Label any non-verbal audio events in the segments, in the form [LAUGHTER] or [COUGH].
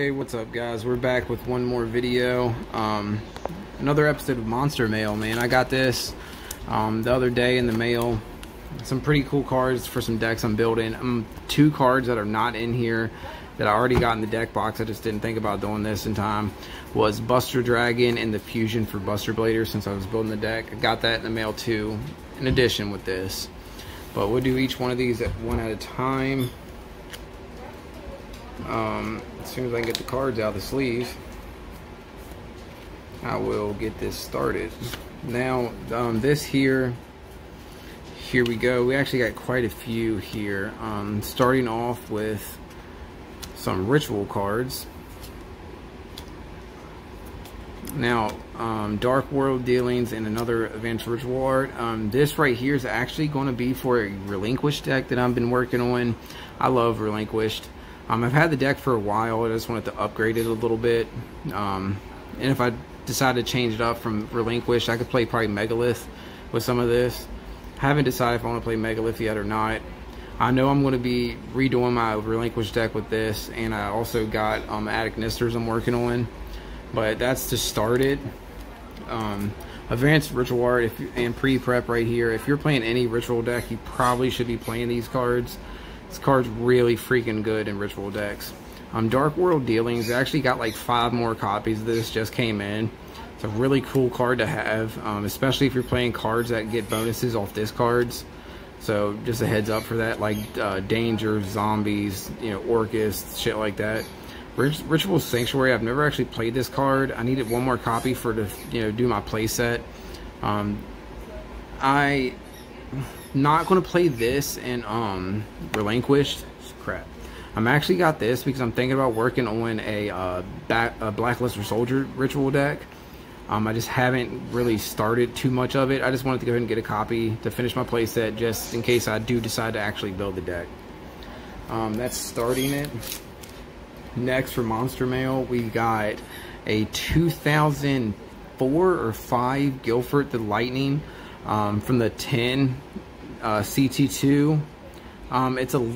Hey, what's up guys? We're back with one more video. Um, another episode of Monster Mail, man. I got this um, the other day in the mail. Some pretty cool cards for some decks I'm building. Um, two cards that are not in here that I already got in the deck box. I just didn't think about doing this in time. Was Buster Dragon and the Fusion for Buster Blader since I was building the deck. I got that in the mail too, in addition with this. But we'll do each one of these at one at a time. Um, as soon as I can get the cards out of the sleeve, I will get this started. Now, um, this here, here we go. We actually got quite a few here. Um, starting off with some ritual cards. Now, um, Dark World Dealings and another Advanced Ritual Art. Um, this right here is actually going to be for a Relinquished deck that I've been working on. I love Relinquished. Um, I've had the deck for a while. I just wanted to upgrade it a little bit. Um, and if I decide to change it up from Relinquish, I could play probably Megalith with some of this. I haven't decided if I want to play Megalith yet or not. I know I'm going to be redoing my Relinquish deck with this. And I also got um, Attic Nisters I'm working on. But that's to start it. Um, advanced Ritual Art and pre-prep right here. If you're playing any Ritual deck, you probably should be playing these cards. This card's really freaking good in ritual decks. Um, Dark World Dealings I actually got like five more copies of this just came in. It's a really cool card to have, um, especially if you're playing cards that get bonuses off discards. So just a heads up for that, like uh, Danger, Zombies, you know, Orcus, shit like that. Ritual Sanctuary, I've never actually played this card. I needed one more copy for to, you know, do my play set. Um, I not going to play this and um relinquished? Crap. I'm actually got this because i'm thinking about working on a uh back a Black Luster Soldier ritual deck. Um i just haven't really started too much of it. I just wanted to go ahead and get a copy to finish my playset just in case i do decide to actually build the deck. Um that's starting it. Next for monster mail we got a 2004 or 5 Gilford the lightning um, from the 10 uh, CT2. Um, it's a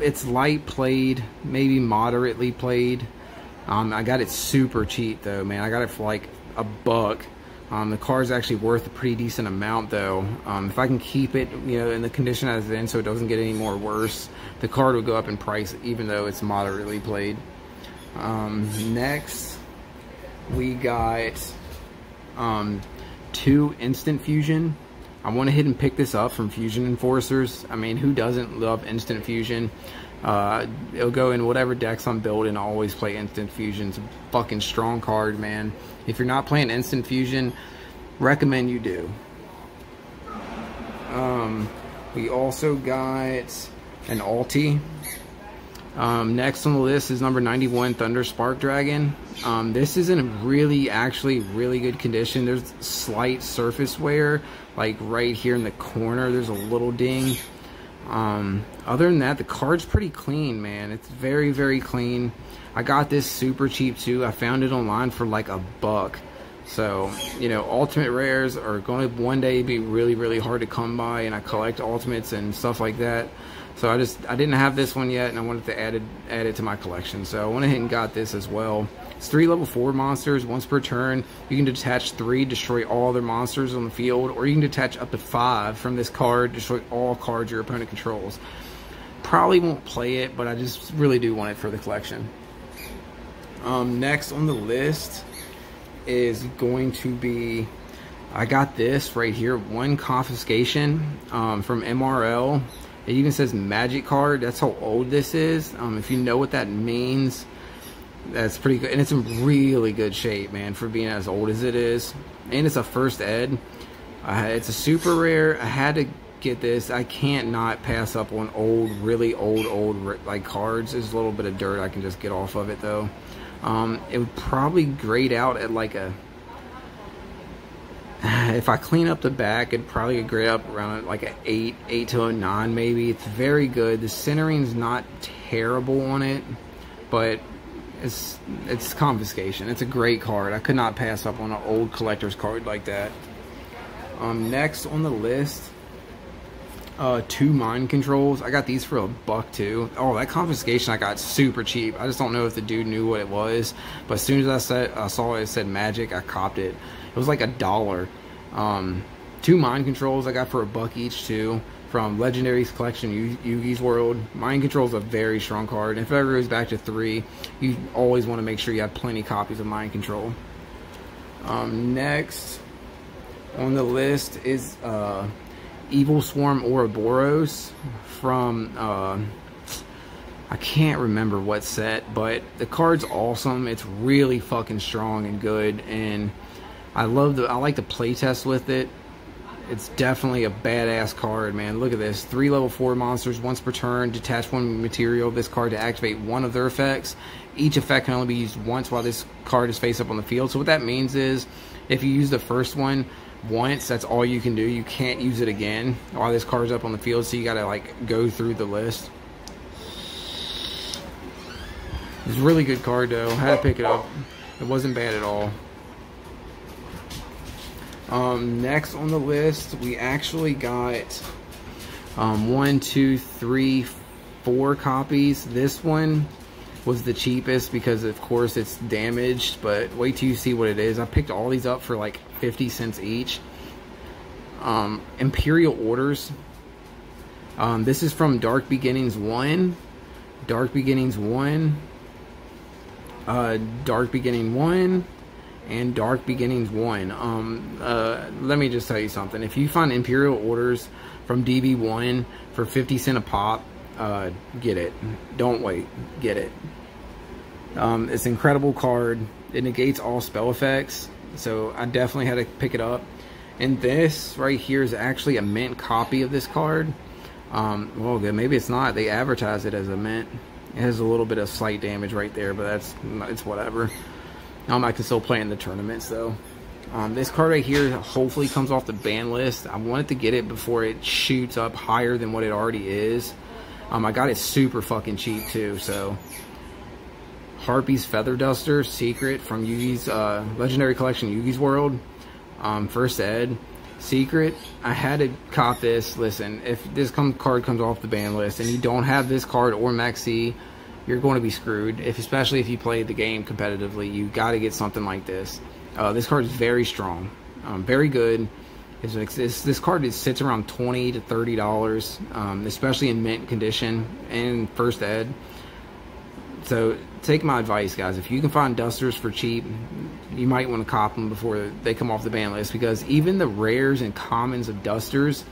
it's light played, maybe moderately played. Um, I got it super cheap though, man. I got it for like a buck. Um, the is actually worth a pretty decent amount though. Um, if I can keep it, you know, in the condition as it's in so it doesn't get any more worse, the card will go up in price even though it's moderately played. Um, next, we got um, two Instant Fusion. I went ahead and picked this up from Fusion Enforcers. I mean, who doesn't love Instant Fusion? Uh, it'll go in whatever decks I'm building. I always play Instant Fusion. It's a fucking strong card, man. If you're not playing Instant Fusion, recommend you do. Um, we also got an Alti. Um, next on the list is number 91, Thunder Spark Dragon. Um, this is in really, actually, really good condition. There's slight surface wear, like right here in the corner. There's a little ding. Um, other than that, the card's pretty clean, man. It's very, very clean. I got this super cheap too. I found it online for like a buck. So, you know, ultimate rares are going to one day be really, really hard to come by, and I collect ultimates and stuff like that. So I just I didn't have this one yet, and I wanted to add it add it to my collection. So I went ahead and got this as well. It's three level four monsters once per turn. You can detach three, destroy all other monsters on the field, or you can detach up to five from this card, destroy all cards your opponent controls. Probably won't play it, but I just really do want it for the collection. Um, next on the list is going to be I got this right here, one confiscation um, from MRL. It even says magic card. That's how old this is. Um, if you know what that means, that's pretty good. And it's in really good shape, man, for being as old as it is. And it's a first ed. Uh, it's a super rare. I had to get this. I can't not pass up on old, really old, old like cards. There's a little bit of dirt I can just get off of it though. Um, it would probably grade out at like a [SIGHS] if I clean up the back, it'd probably grade up around like an 8, 8 to a 9 maybe. It's very good. The centering's not terrible on it, but it's it's confiscation. It's a great card. I could not pass up on an old collector's card like that. Um, next on the list, uh, two mind controls. I got these for a buck too. Oh, that confiscation I got super cheap. I just don't know if the dude knew what it was. But as soon as I said I saw it, it said magic, I copped it. It was like a dollar. Um, two mind controls I got for a buck each too from Legendary's collection, Yu Yugi's World. Mind Control is a very strong card. If it ever goes back to three, you always want to make sure you have plenty copies of Mind Control. Um, next on the list is uh, Evilswarm Ouroboros from, uh, I can't remember what set, but the card's awesome. It's really fucking strong and good, and I love the, I like to playtest with it. It's definitely a badass card, man. Look at this. Three level 4 monsters once per turn. Detach one material of this card to activate one of their effects. Each effect can only be used once while this card is face up on the field. So what that means is, if you use the first one once, that's all you can do. You can't use it again while this card's up on the field. So you gotta like go through the list. It's a really good card though. I had to pick it up. It wasn't bad at all. Um, next on the list, we actually got um, one, two, three, four copies. This one was the cheapest because, of course, it's damaged, but wait till you see what it is. I picked all these up for like 50 cents each. Um, Imperial Orders. Um, this is from Dark Beginnings 1. Dark Beginnings 1. Uh, Dark Beginning 1 and Dark Beginnings 1. Um, uh, let me just tell you something. If you find Imperial Orders from DB1 for 50 cent a pop, uh, get it. Don't wait. Get it. Um, it's an incredible card. It negates all spell effects, so I definitely had to pick it up. And this right here is actually a mint copy of this card. Um, well, maybe it's not. They advertise it as a mint. It has a little bit of slight damage right there, but that's it's whatever. Um, I can still play in the tournaments though. Um, this card right here hopefully comes off the ban list. I wanted to get it before it shoots up higher than what it already is. Um, I got it super fucking cheap too, so. Harpy's Feather Duster, Secret from Yugi's uh, Legendary Collection, Yugi's World. Um, first Ed. Secret, I had to cop this. Listen, if this come, card comes off the ban list and you don't have this card or Maxi, you're going to be screwed. If especially if you play the game competitively, you got to get something like this. Uh, this card is very strong, um, very good. It's, it's, this card is, sits around twenty to thirty dollars, um, especially in mint condition and first ed. So take my advice, guys. If you can find dusters for cheap, you might want to cop them before they come off the ban list because even the rares and commons of dusters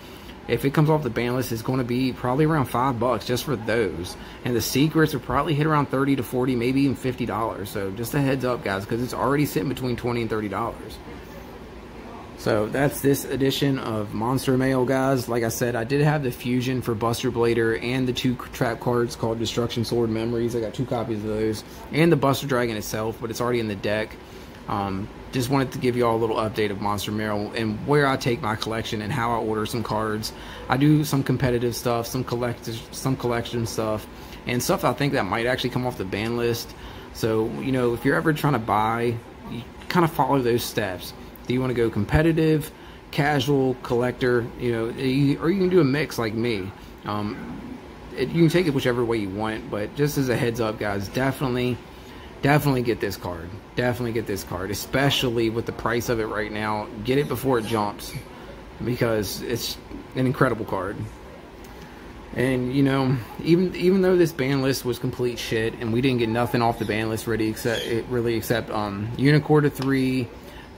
if it comes off the ban list, it's going to be probably around five bucks just for those. And the secrets will probably hit around 30 to 40, maybe even $50. So just a heads up, guys, because it's already sitting between 20 and $30. So that's this edition of Monster Mail, guys. Like I said, I did have the Fusion for Buster Blader and the two trap cards called Destruction Sword Memories. I got two copies of those. And the Buster Dragon itself, but it's already in the deck. Um, just wanted to give you all a little update of Monster Mail and where I take my collection and how I order some cards. I do some competitive stuff, some collect some collection stuff, and stuff I think that might actually come off the ban list. So you know, if you're ever trying to buy, you kind of follow those steps. Do you want to go competitive, casual, collector? You know, or you can do a mix like me. Um, it, you can take it whichever way you want, but just as a heads up, guys, definitely definitely get this card. Definitely get this card, especially with the price of it right now. Get it before it jumps because it's an incredible card. And you know, even even though this ban list was complete shit, and we didn't get nothing off the ban list really except it really except um Unicorda three,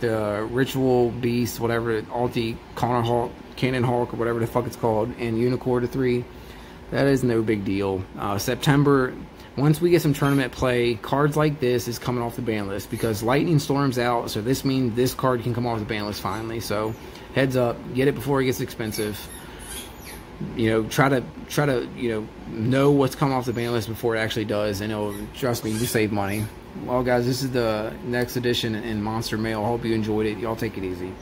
the Ritual Beast, whatever Alti Connor Hawk, Cannon Hawk, or whatever the fuck it's called, and Unicorda three. That is no big deal. Uh, September once we get some tournament play, cards like this is coming off the ban list because Lightning Storm's out, so this means this card can come off the ban list finally. So heads up, get it before it gets expensive. You know, try to try to you know know what's coming off the ban list before it actually does, and it'll trust me, you save money. Well, guys, this is the next edition in Monster Mail. Hope you enjoyed it. Y'all take it easy.